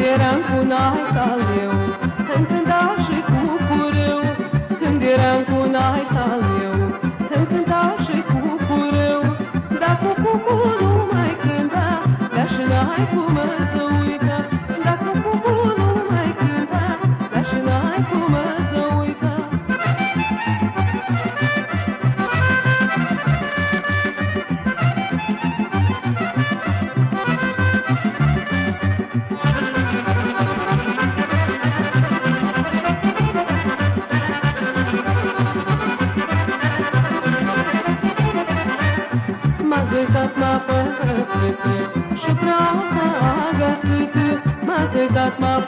eram cu naica leu În cânta și cu cureu. Când eram cu naica leu În cânta și cu cureu. Dar cu cucu nu mai cânta Dar și n-ai cum să uita M-a zăitat, m-a părăsit Și prata a găsit. M-a zăitat, m-a